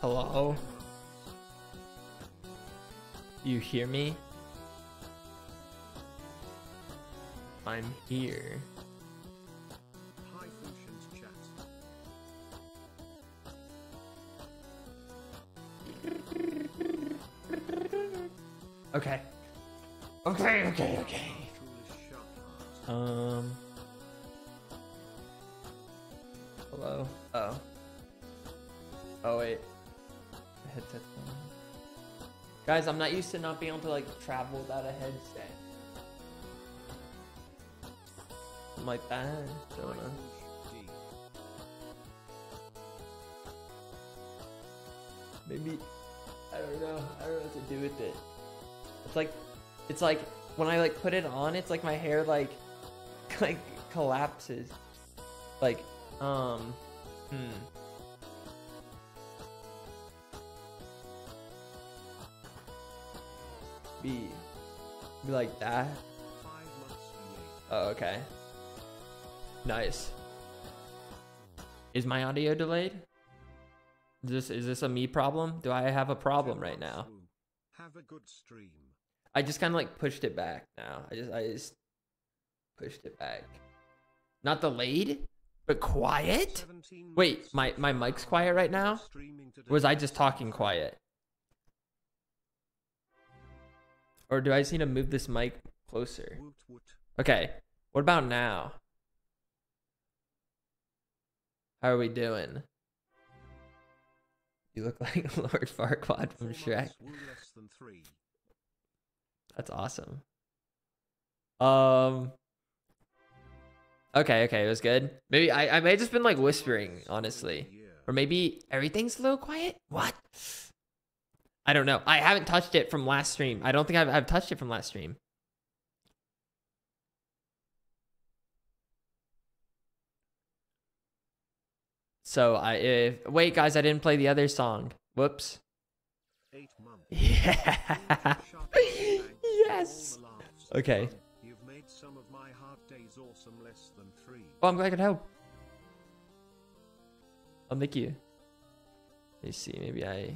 Hello? You hear me? I'm here. Okay. Okay, okay, okay. Um. Headset's on. Guys, I'm not used to not being able to, like, travel without a headset. I'm like. Foosh D. Maybe I don't know. I don't know what to do with it. It's like it's like when I like put it on, it's like my hair like like collapses. Like um hmm. Be be like that. Five months late. Oh, okay. Nice. Is my audio delayed? Is this is this a me problem? Do I have a problem right now? Have a good stream. I just kind of like pushed it back now. I just I just pushed it back. Not delayed, but quiet. Wait, my my mic's quiet right now. Or was I just talking quiet? Or do I just need to move this mic closer? Okay. What about now? How are we doing? You look like Lord Farquaad from Shrek. months woo less than three. That's awesome. Um. Okay, okay, it was good. Maybe I, I may have just been like whispering, honestly, or maybe everything's a little quiet. What? I don't know. I haven't touched it from last stream. I don't think I've I've touched it from last stream. So I if wait guys, I didn't play the other song. Whoops. Eight months. Yeah. Shark thanks for yes. all the laughs. Okay. You've made some of my hard days awesome less than three. Well, I'm glad I could help. Oh, thank you. Let me see. Maybe I.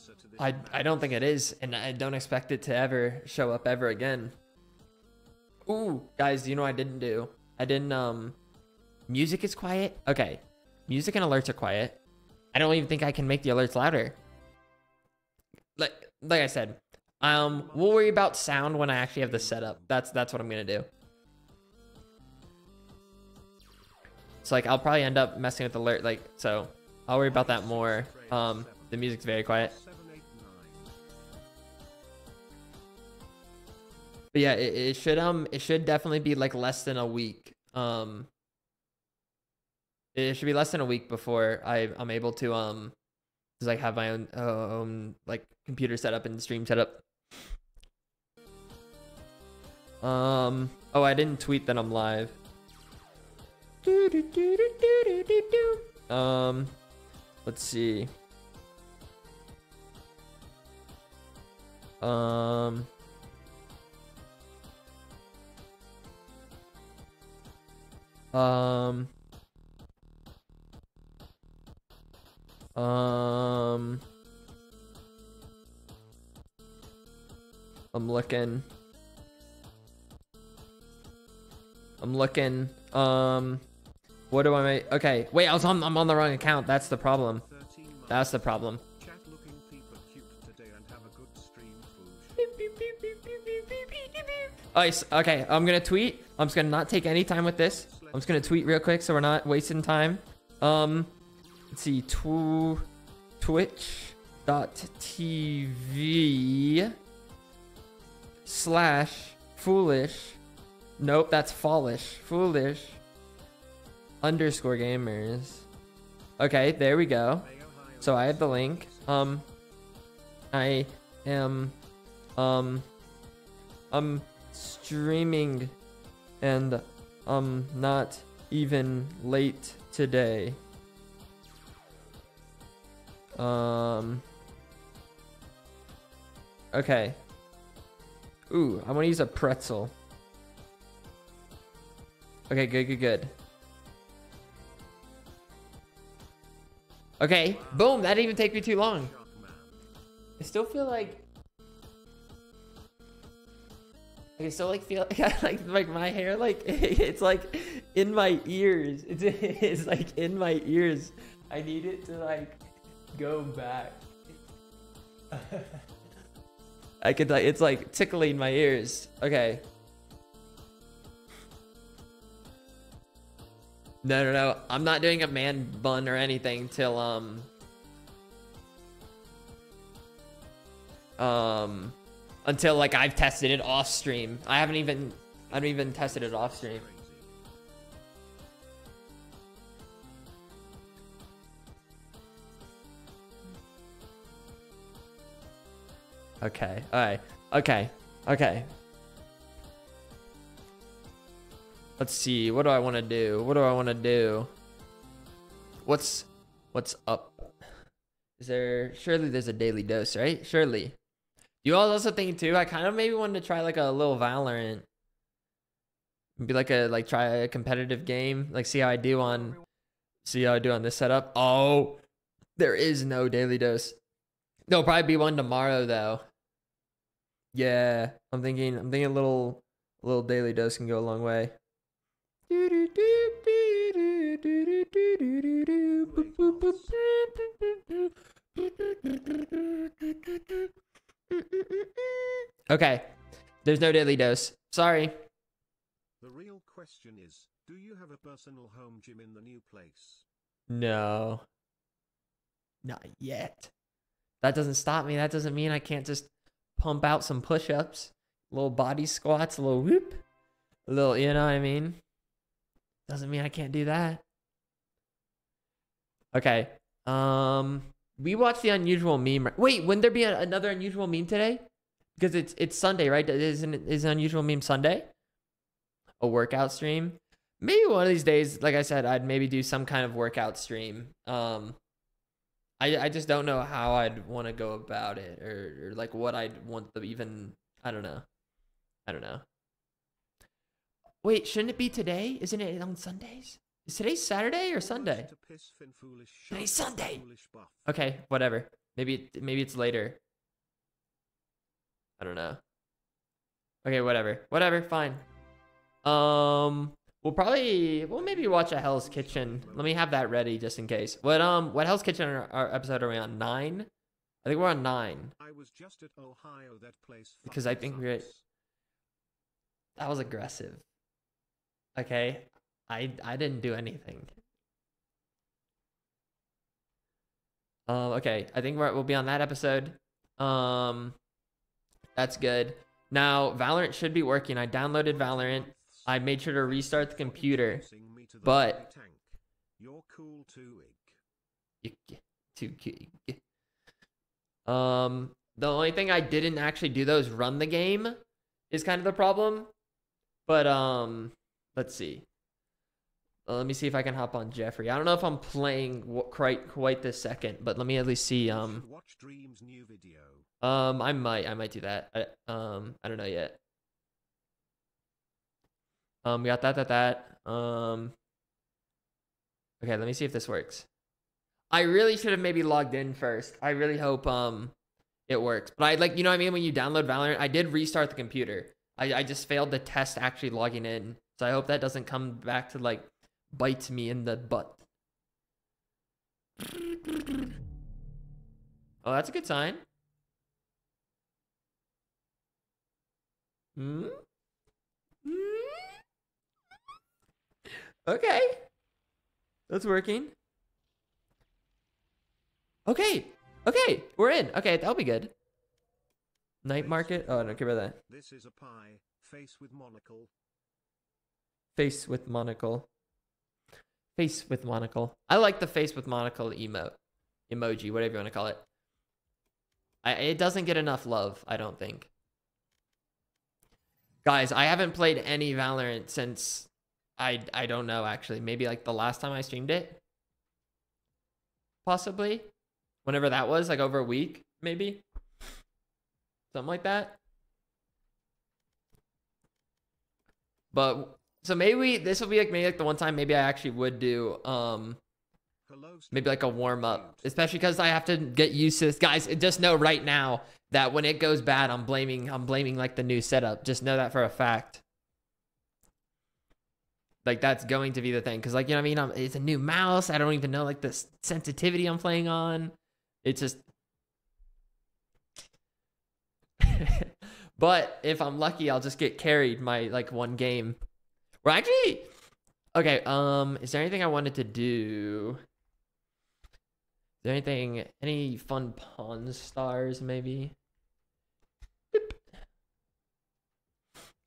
answer to this. I, I don't think it is, and I don't expect it to ever show up ever again. Ooh, guys, you know what I didn't do? I didn't um music is quiet. Okay. Music and alerts are quiet. I don't even think I can make the alerts louder. Like like I said, um we'll worry about sound when I actually have the setup. That's that's what I'm gonna do. So like I'll probably end up messing with alert like so I'll worry about that more. Um the music's very quiet. But yeah, it, it should um it should definitely be like less than a week. Um it should be less than a week before I I'm able to um just I have my own uh, like computer setup and stream setup. Um oh I didn't tweet that I'm live. Um let's see. Um Um. Um. I'm looking. I'm looking. Um. What do I make? Okay. Wait, I was on. I'm on the wrong account. That's the problem. That's the problem. Oh, okay, I'm gonna tweet. I'm just gonna not take any time with this. I'm just gonna tweet real quick so we're not wasting time. Um, let's see, tw- twitch.tv slash foolish. Nope, that's fallish. Foolish underscore gamers. Okay, there we go. So I have the link. Um, I am, um, I'm streaming, and I'm not even late today. Um. Okay. Ooh, I want to use a pretzel. Okay, good, good, good. Okay, boom, that didn't even take me too long. I still feel like I still like feel like like my hair like it's like in my ears. It's it's like in my ears. I need it to like go back. I could like it's like tickling my ears. Okay. No, no, no. I'm not doing a man bun or anything till um um until like I've tested it off stream. I haven't even I haven't even tested it off stream. Okay. All right. Okay. Okay. Let's see. What do I want to do? What do I want to do? What's what's up? Is there surely there's a daily dose, right? Surely. You all also think too? I kind of maybe wanted to try like a little Valorant. Be like a like try a competitive game, like see how I do on see how I do on this setup. Oh, there is no daily dose. There'll probably be one tomorrow though. Yeah, I'm thinking. I'm thinking a little, a little daily dose can go a long way. Okay, there's no daily dose. Sorry. The real question is, do you have a personal home gym in the new place? No. Not yet. That doesn't stop me. That doesn't mean I can't just pump out some push ups, little body squats, a little whoop, a little, you know what I mean? Doesn't mean I can't do that. Okay. Um, we watched the unusual meme. Wait, wouldn't there be a, another unusual meme today? Because it's it's Sunday, right? Isn't it, is unusual meme Sunday? A workout stream. Maybe one of these days, like I said, I'd maybe do some kind of workout stream. Um, I I just don't know how I'd want to go about it, or, or like what I'd want to even. I don't know. I don't know. Wait, shouldn't it be today? Isn't it on Sundays? Is today Saturday or Sunday? To piss Finn foolish Today's Sunday. Okay, whatever. Maybe maybe it's later. I don't know. Okay, whatever. Whatever, fine. Um we'll probably we'll maybe watch a Hell's Kitchen. Let me have that ready just in case. What um what Hell's Kitchen our, our episode are we on? 9? I think we're on 9. I was just at Ohio. That place. Because I think we're at-. That was aggressive. Okay? I I didn't do anything. Um okay, I think we're, we'll be on that episode. Um that's good. Now, Valorant should be working. I downloaded Valorant. I made sure to restart the computer. Introducing me to the but- You're cool too, Too. Um, the only thing I didn't actually do though is run the game, is kind of the problem. But um, let's see. Uh, let me see if I can hop on Jeffrey. I don't know if I'm playing w- quite quite this second, but let me at least see. Um, watch Dream's new video. um, I might I might do that. I, um, I don't know yet. Um, we got that that that. Um, okay, let me see if this works. I really should have maybe logged in first. I really hope um it works. But I like you know what I mean when you download Valorant, I did restart the computer. I I just failed to test actually logging in. So I hope that doesn't come back to like bite me in the butt. Oh, that's a good sign. Hmm? Okay. That's working. Okay. Okay. We're in. Okay, that'll be good. Night market. Oh, I don't care about that. This is a pie face with monocle. Face with monocle. Face with monocle. I like the face with monocle emote. Emoji, whatever you want to call it. I, it doesn't get enough love, I don't think. Guys, I haven't played any Valorant since I I don't know actually. Maybe like the last time I streamed it. Possibly. whenever that was, like over a week, maybe something like that. But so maybe this will be like maybe like the one time maybe I actually would do um maybe like a warm up, especially because I have to get used to this. Guys, just know right now that when it goes bad, I'm blaming I'm blaming like the new setup. Just know that for a fact. Like that's going to be the thing, because like you know what I mean. I'm, it's a new mouse. I don't even know like the sensitivity I'm playing on. It's just. but if I'm lucky, I'll just get carried my like one game. We're actually okay. Um, is there anything I wanted to do? Is there anything, any fun pawn stars maybe?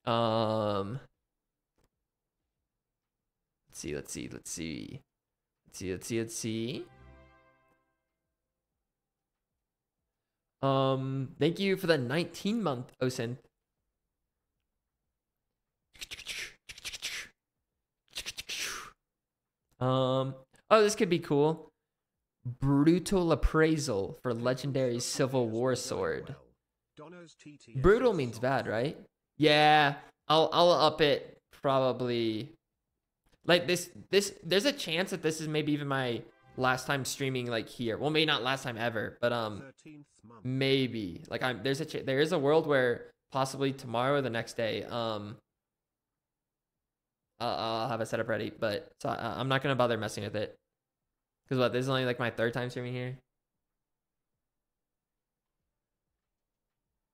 Boop. Um, see, let's see, let's see, let's see, let's see, let's see. Um, thank you for the 19 month OSINT. Um, oh, this could be cool. Brutal appraisal for legendary Civil War sword. Brutal means bad, right? Yeah, I'll I'll up it probably. Like this this there's a chance that this is maybe even my last time streaming like here. Well, maybe not last time ever, but um maybe like I'm there's a ch- there is a world where possibly tomorrow or the next day um I'll, I'll have a setup ready, but so I, I'm not gonna bother messing with it because what this is only like my third time streaming here.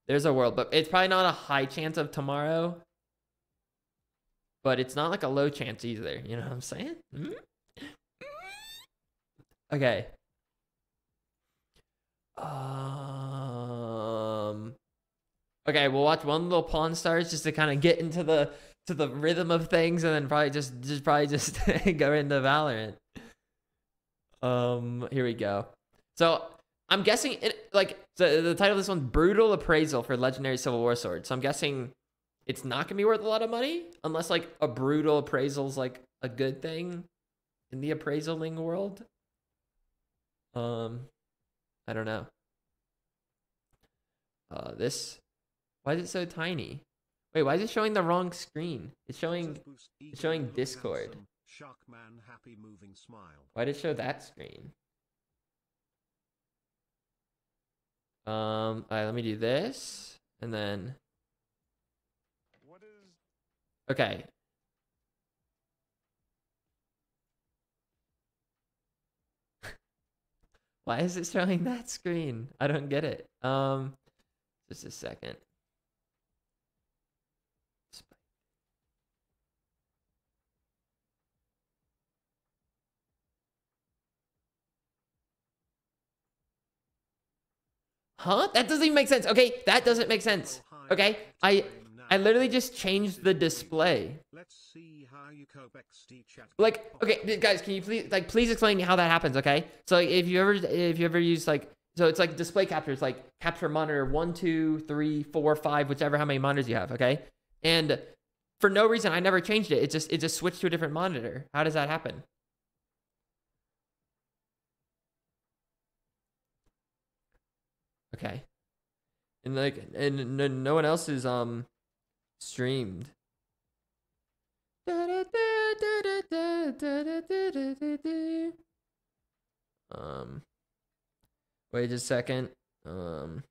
There's a world, but it's probably not a high chance of tomorrow. But it's not like a low chance either. You know what I'm saying? Mm? Okay. Um. Okay, we'll watch one little Pawn Stars just to kind of get into the to the rhythm of things, and then probably just just probably just go into Valorant. Um. Here we go. So I'm guessing it like the the title of this one brutal appraisal for legendary Civil War sword. So I'm guessing it's not gonna be worth a lot of money unless like a brutal appraisal's like a good thing in the appraisaling world. Um, I don't know. Uh, this, why is it so tiny? Wait, why is it showing the wrong screen? It's showing. it's showing Discord. Sharkman happy moving smile. Why did it show that screen? Um, all right, let me do this, and then is okay. Why is it showing that screen? I don't get it. Um, just a second. Huh? That doesn't even make sense. Okay, that doesn't make sense. Okay, I I literally just changed the display. Let's see how you cope XD chat. Like, okay, guys, can you please like please explain me how that happens? Okay, so like, if you ever if you ever use like so it's like display captures like capture monitor one two three four five whichever how many monitors you have. Okay, and for no reason I never changed it. It just it just switched to a different monitor. How does that happen? Okay, and like and no, no one else is um streamed. Um, wait a second. Um,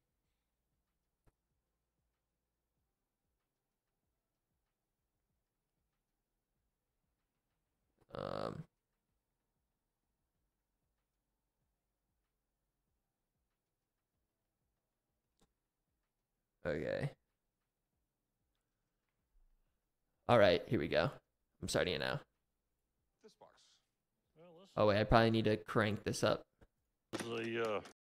um, okay. All right, here we go. I'm starting it now. this box? Well, Oh wait, I probably need to crank this up. this is a uh,